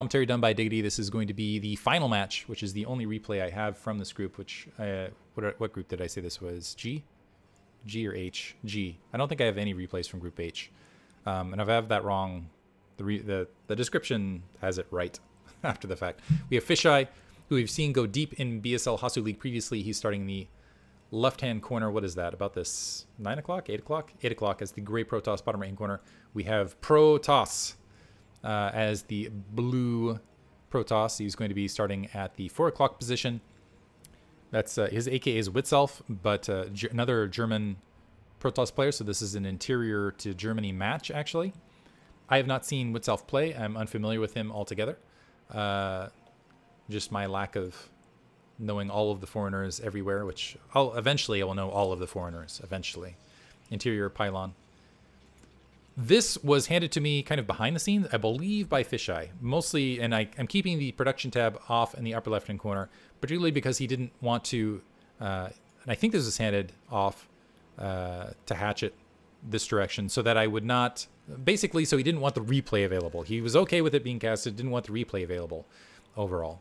commentary done by Diggity. This is going to be the final match, which is the only replay I have from this group. Which uh, what what group did I say this was? G, G or H? G. I don't think I have any replays from Group H, um, and if I have that wrong, the re- the the description has it right after the fact. We have Fisheye, who we've seen go deep in BSL Hasu League previously. He's starting the left-hand corner. What is that? About this nine o'clock, eight o'clock, eight o'clock as the gray Protoss bottom right-hand corner. We have Protoss uh, as the blue Protoss. He's going to be starting at the 4 o'clock position. That's uh, his AK is Witzelf, but uh, another German Protoss player. So this is an interior to Germany match, actually. I have not seen Witzelf play. I'm unfamiliar with him altogether. Uh, just my lack of knowing all of the foreigners everywhere, which I'll eventually I will know all of the foreigners eventually. Interior pylon. This was handed to me kind of behind the scenes, I believe, by Fisheye. Mostly, and I, am keeping the production tab off in the upper left hand corner, particularly because he didn't want to. Uh, and I think this was handed off uh, to Hatchet this direction so that I would not. Basically, so he didn't want the replay available. He was okay with it being casted, didn't want the replay available overall.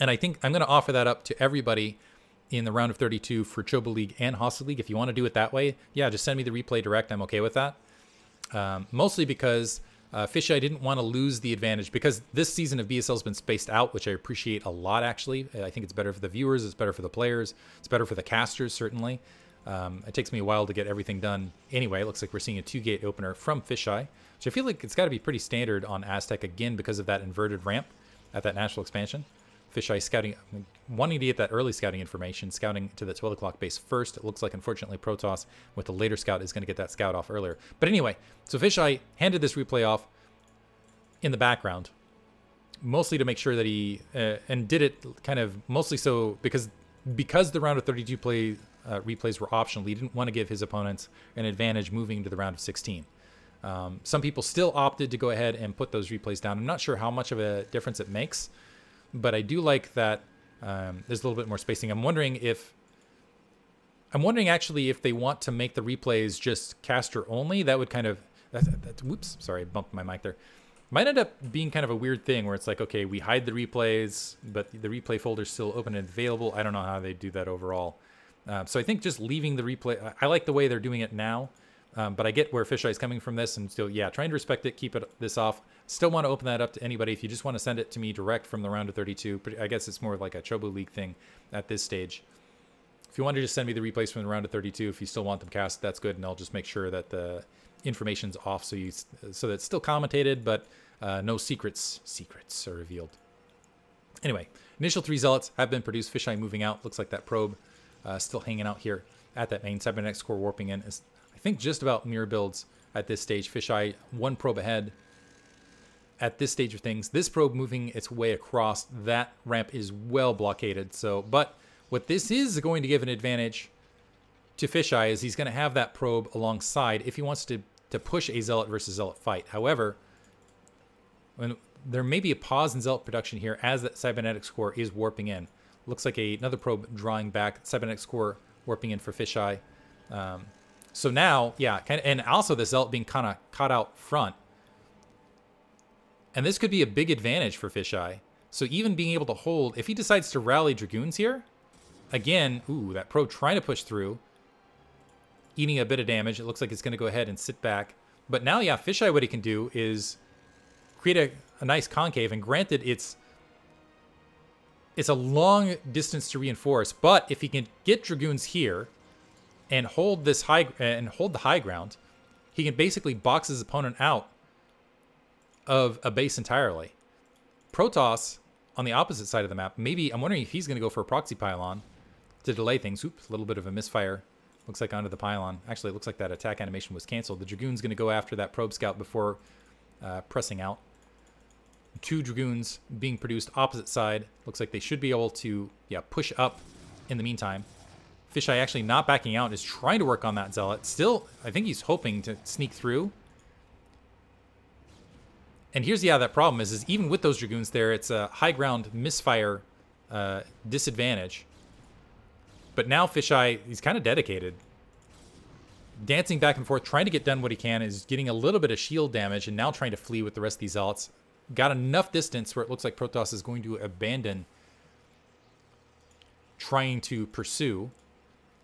And I think I'm going to offer that up to everybody in the round of 32 for Chobo League and Hasu League. If you want to do it that way, yeah, just send me the replay direct. I'm okay with that. Um, mostly because uh, Fisheye didn't want to lose the advantage because this season of BSL has been spaced out, which I appreciate a lot. Actually, I think it's better for the viewers, it's better for the players, it's better for the casters certainly. Um, it takes me a while to get everything done. Anyway, it looks like we're seeing a two-gate opener from Fisheye, which I feel like it's got to be pretty standard on Aztec again because of that inverted ramp at that natural expansion. Fisheye scouting, wanting to get that early scouting information, scouting to the 12 o'clock base first. It looks like, unfortunately, Protoss with the later scout is going to get that scout off earlier. But anyway, so Fisheye handed this replay off in the background, mostly to make sure that he, uh, and did it kind of mostly so because because the round of 32 play uh, replays were optional, he didn't want to give his opponents an advantage moving to the round of 16. Um, some people still opted to go ahead and put those replays down. I'm not sure how much of a difference it makes but I do like that um, there's a little bit more spacing. I'm wondering if I'm wondering actually if they want to make the replays just caster only. That would kind of that, that, whoops, sorry, I bumped my mic there. Might end up being kind of a weird thing where it's like, okay, we hide the replays, but the replay folder's still open and available. I don't know how they do that overall. Uh, so I think just leaving the replay, I like the way they're doing it now. Um, but I get where Fisheye is coming from this, and still, yeah, trying to respect it, keep it this off. Still want to open that up to anybody. If you just want to send it to me direct from the round of 32, I guess it's more like a Chobo League thing at this stage. If you want to just send me the replays from the round of 32, if you still want them cast, that's good, and I'll just make sure that the information's off so you so that it's still commentated, but uh, no secrets secrets are revealed. Anyway, initial three zealots have been produced. Fisheye moving out. Looks like that probe uh, still hanging out here at that main cybernetics core warping in is think just about mirror builds at this stage. Fisheye one probe ahead at this stage of things. This probe moving its way across that ramp is well blockaded. So, but what this is going to give an advantage to Fisheye is he's going to have that probe alongside if he wants to to push a zealot versus zealot fight. However, when there may be a pause in zealot production here as that cybernetics core is warping in. Looks like a, another probe drawing back. Cybernetics core warping in for Fisheye. Um, so now, yeah, and also the Zealot being kind of caught out front. And this could be a big advantage for Fisheye. So even being able to hold, if he decides to rally Dragoons here, again, ooh, that pro trying to push through, eating a bit of damage. It looks like it's going to go ahead and sit back. But now, yeah, Fisheye, what he can do is create a, a nice concave. And granted, it's it's a long distance to reinforce. But if he can get Dragoons here, and hold this high and hold the high ground, he can basically box his opponent out of a base entirely. Protoss on the opposite side of the map, maybe I'm wondering if he's going to go for a proxy pylon to delay things. Oops, a little bit of a misfire. Looks like onto the pylon. Actually, it looks like that attack animation was canceled. The Dragoon's going to go after that probe scout before uh, pressing out. Two Dragoons being produced opposite side. Looks like they should be able to, yeah, push up in the meantime. Fisheye actually not backing out is trying to work on that Zealot. Still, I think he's hoping to sneak through. And here's, yeah, that problem is, is even with those Dragoons there, it's a high ground misfire uh, disadvantage. But now Fisheye, he's kind of dedicated. Dancing back and forth, trying to get done what he can, is getting a little bit of shield damage, and now trying to flee with the rest of these Zealots. got enough distance where it looks like Protoss is going to abandon trying to pursue.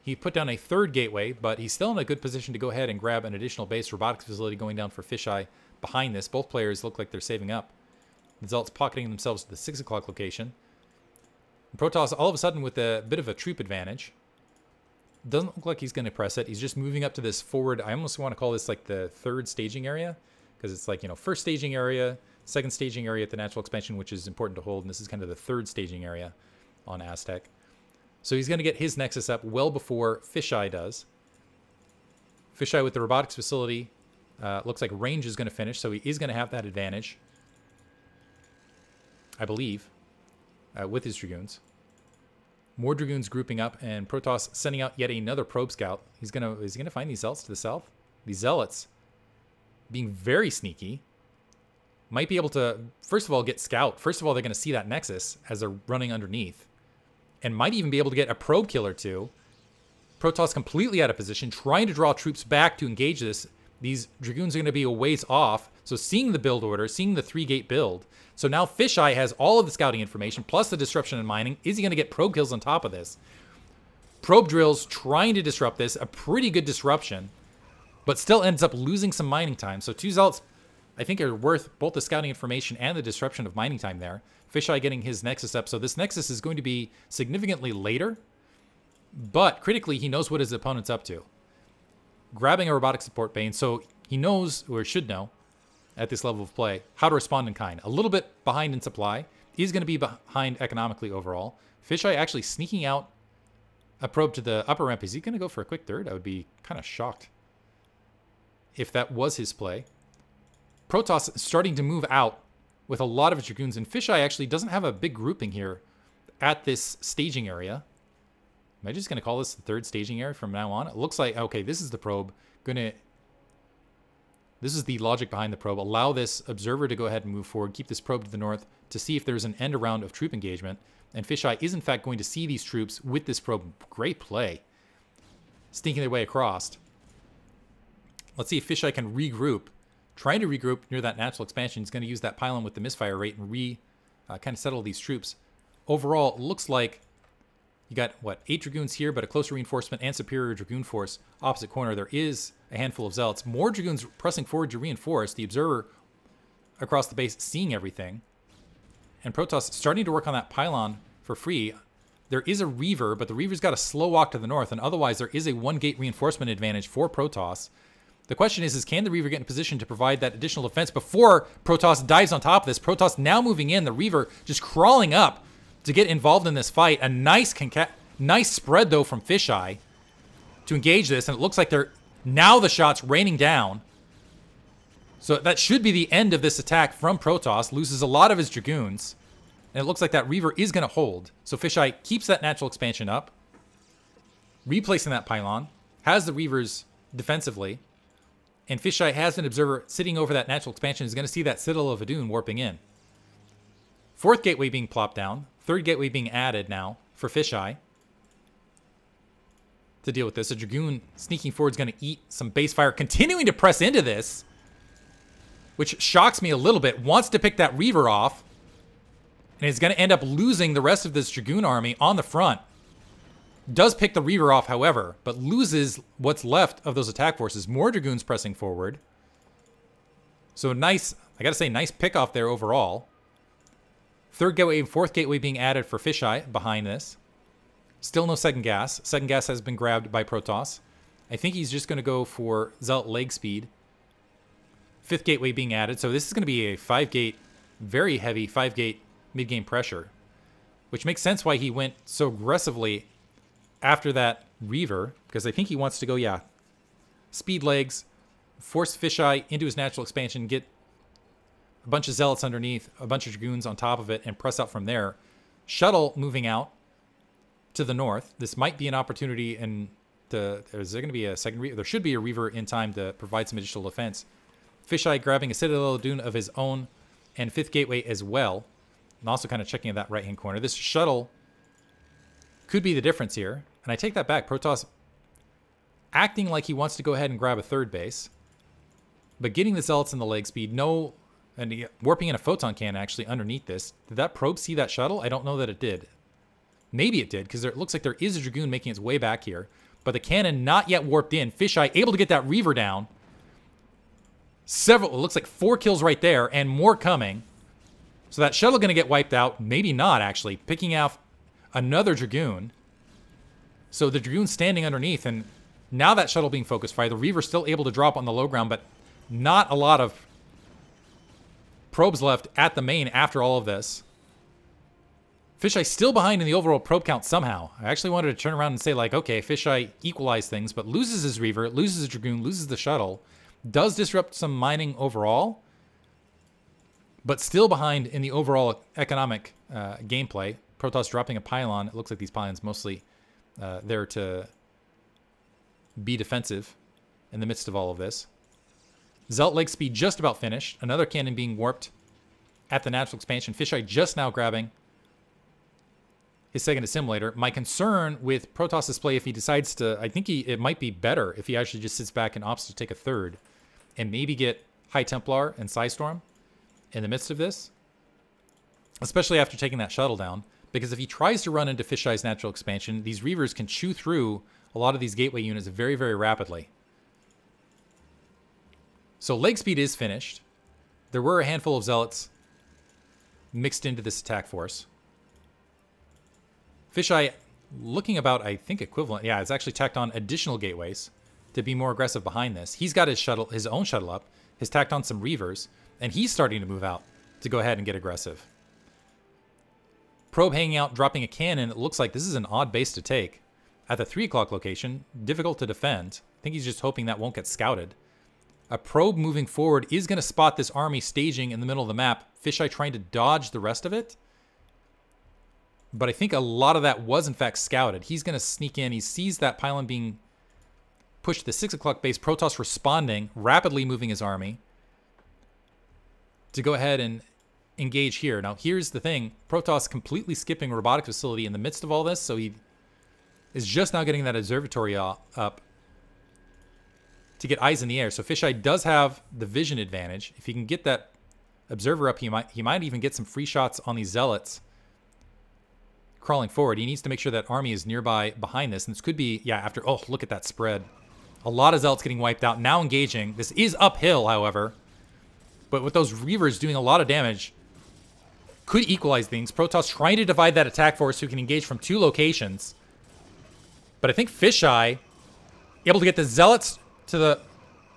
He put down a third gateway, but he's still in a good position to go ahead and grab an additional base robotics facility going down for Fisheye behind this. Both players look like they're saving up. The Zealots pocketing themselves to the 6 o'clock location. Protoss all of a sudden with a bit of a troop advantage. Doesn't look like he's going to press it. He's just moving up to this forward. I almost want to call this like the third staging area because it's like, you know, first staging area, second staging area at the natural expansion, which is important to hold. And this is kind of the third staging area on Aztec. So he's going to get his Nexus up well before Fisheye does. Fisheye with the robotics facility. Uh, looks like range is going to finish, so he is going to have that advantage. I believe, uh, with his Dragoons. More Dragoons grouping up, and Protoss sending out yet another probe scout. He's gonna is he gonna find these Zealots to the south? These Zealots being very sneaky. Might be able to, first of all, get scout. First of all, they're gonna see that Nexus as they're running underneath. And might even be able to get a probe killer too. Protoss completely out of position, trying to draw troops back to engage this. These Dragoons are going to be a ways off. So seeing the build order, seeing the three gate build, so now Fisheye has all of the scouting information plus the disruption and mining. Is he going to get probe kills on top of this? Probe drills trying to disrupt this, a pretty good disruption, but still ends up losing some mining time. So two zealots, I think, are worth both the scouting information and the disruption of mining time there. Fisheye getting his Nexus up. So this Nexus is going to be significantly later, but critically, he knows what his opponent's up to. Grabbing a robotic support bay, so he knows, or should know, at this level of play, how to respond in kind. A little bit behind in supply. He's going to be behind economically overall. Fisheye actually sneaking out a probe to the upper ramp. Is he going to go for a quick third? I would be kind of shocked if that was his play. Protoss starting to move out with a lot of Dragoons, and Fisheye actually doesn't have a big grouping here at this staging area. Am I just going to call this the third staging area from now on? It looks like, okay, this is the probe. Going to this is the logic behind the probe. Allow this observer to go ahead and move forward, keep this probe to the north to see if there's an end around of troop engagement. And Fisheye is in fact going to see these troops with this probe. Great play. Stinking their way across. Let's see if Fisheye can regroup. Trying to regroup near that natural expansion. He's going to use that pylon with the misfire rate and re uh, kind of settle these troops. Overall, it looks like you got, what, eight Dragoons here, but a closer reinforcement and superior Dragoon force opposite corner. There is a handful of Zealots. More Dragoons pressing forward to reinforce. The Observer across the base seeing everything. And Protoss starting to work on that pylon for free. There is a Reaver, but the Reaver's got a slow walk to the north, and otherwise there is a one-gate reinforcement advantage for Protoss. The question is, is can the Reaver get in position to provide that additional defense before Protoss dives on top of this? Protoss now moving in, the Reaver just crawling up to get involved in this fight. A nice nice spread, though, from Fisheye to engage this, and it looks like they're now the shots raining down. So that should be the end of this attack from Protoss. Loses a lot of his Dragoons. And it looks like that Reaver is going to hold. So Fisheye keeps that natural expansion up. Replacing that pylon. Has the Reavers defensively. And Fisheye has an observer sitting over that natural expansion. Is going to see that Citadel of Adun warping in. Fourth gateway being plopped down. Third gateway being added now for Fisheye to deal with this. A Dragoon sneaking forward is going to eat some base fire, continuing to press into this, which shocks me a little bit. Wants to pick that Reaver off, and is going to end up losing the rest of this Dragoon army on the front. Does pick the Reaver off, however, but loses what's left of those attack forces. More Dragoons pressing forward. So nice, I gotta say, nice pick off there overall. Third gateway and fourth gateway being added for Fisheye behind this. Still no second gas. Second gas has been grabbed by Protoss. I think he's just to go for Zealot leg speed. Fifth gateway being added. So this is to be a five gate, very heavy five gate mid game pressure. Which makes sense why he went so aggressively after that Reaver. Because I think he wants to go, yeah, speed legs, force Fisheye into his natural expansion, get a bunch of zealots underneath, a bunch of dragoons on top of it, and press out from there. Shuttle moving out to the north. This might be an opportunity, and the, is there going to be a second? Re there should be a Reaver in time to provide some additional defense. Fisheye grabbing a Citadel Dune of his own, and Fifth Gateway as well. And also kind of checking at that right-hand corner. This shuttle could be the difference here. And I take that back. Protoss acting like he wants to go ahead and grab a third base, but getting the Zealots in the leg speed. No And warping in a photon cannon actually underneath this. Did that probe see that shuttle? I don't know that it did. Maybe it did, because it looks like there is a Dragoon making its way back here. But the cannon not yet warped in. Fisheye able to get that Reaver down. Several, it looks like four kills right there, and more coming. So that shuttle going to get wiped out. Maybe not, actually. Picking off another Dragoon. So the Dragoon standing underneath, and now that shuttle being focused fire, the Reaver still able to drop on the low ground, but not a lot of probes left at the main after all of this. Fisheye still behind in the overall probe count somehow. I actually wanted to turn around and say, like, okay, Fisheye equalized things, but loses his Reaver, loses his Dragoon, loses the shuttle, does disrupt some mining overall, but still behind in the overall economic uh, gameplay. Protoss dropping a pylon. It looks like these pylons mostly uh, there to be defensive in the midst of all of this. Zealot leg speed just about finished. Another cannon being warped at the natural expansion. Fisheye just now grabbing his second assimilator. My concern with Protoss' play, if he decides to, I think he it might be better if he actually just sits back and opts to take a third and maybe get High Templar and Psystorm in the midst of this, especially after taking that shuttle down. Because if he tries to run into Fisheye's natural expansion, these Reavers can chew through a lot of these gateway units very, very rapidly. So leg speed is finished. There were a handful of Zealots mixed into this attack force. Fisheye looking about, I think, equivalent. Yeah, it's actually tacked on additional gateways to be more aggressive behind this. He's got his shuttle, his own shuttle up. Has tacked on some Reavers, and he's starting to move out to go ahead and get aggressive. Probe hanging out, dropping a cannon. It looks like this is an odd base to take. At the 3 o'clock location, difficult to defend. I think he's just hoping that won't get scouted. A probe moving forward is going to spot this army staging in the middle of the map. Fisheye trying to dodge the rest of it. But I think a lot of that was in fact scouted. He's going to sneak in. He sees that pylon being pushed to the 6 o'clock base. Protoss responding, rapidly moving his army to go ahead and engage here. Now, here's the thing. Protoss completely skipping robotic facility in the midst of all this, so he is just now getting that observatory up to get eyes in the air. So Fisheye does have the vision advantage. If he can get that observer up, he might he might even get some free shots on these zealots crawling forward. He needs to make sure that army is nearby behind this. And this could be, yeah, after, oh, look at that spread. A lot of zealots getting wiped out. Now engaging. This is uphill, however. But with those Reavers doing a lot of damage, could equalize things. Protoss trying to divide that attack force who can engage from two locations. But I think Fisheye able to get the Zealots to the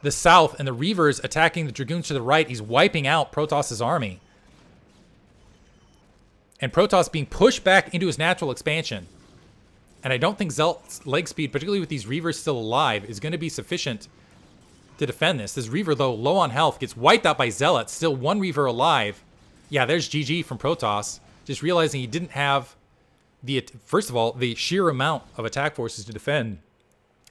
the south and the Reavers attacking the Dragoons to the right. He's wiping out Protoss' army. And Protoss being pushed back into his natural expansion. And I don't think Zealot's leg speed, particularly with these Reavers still alive, is going to be sufficient to defend this. This Reaver, though, low on health, gets wiped out by Zealots. Still one Reaver alive. Yeah, there's GG from Protoss. Just realizing he didn't have the, first of all, the sheer amount of attack forces to defend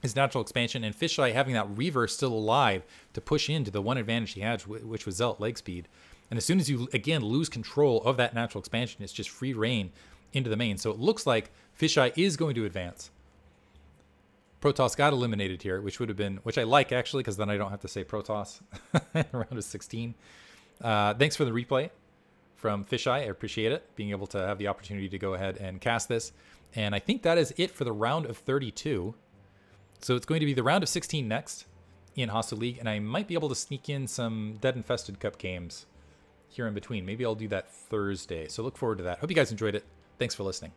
his natural expansion, and Fisheye having that Reaver still alive to push into the one advantage he had, which was Zealot leg speed. And as soon as you, again, lose control of that natural expansion, it's just free reign into the main. So it looks like Fisheye is going to advance. Protoss got eliminated here, which would have been, which I like actually, because then I don't have to say Protoss around a 16. Uh, thanks for the replay from Fisheye. I appreciate it, being able to have the opportunity to go ahead and cast this. And I think that is it for the round of 32. So it's going to be the round of 16 next in Hasu League, and I might be able to sneak in some Dead Infested Cup games here in between. Maybe I'll do that Thursday. So look forward to that. Hope you guys enjoyed it. Thanks for listening.